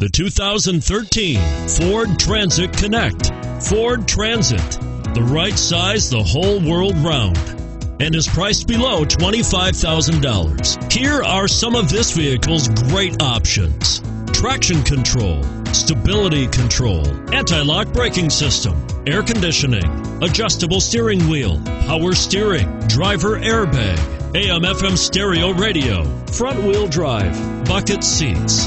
The 2013 Ford Transit Connect. Ford Transit, the right size the whole world round, and is priced below $25,000. Here are some of this vehicle's great options traction control, stability control, anti lock braking system, air conditioning, adjustable steering wheel, power steering, driver airbag, AM FM stereo radio, front wheel drive, bucket seats.